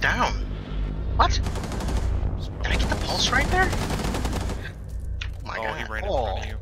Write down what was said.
down. What? Did I get the pulse right there? Oh my oh, god. he ran in oh. front of oh. you.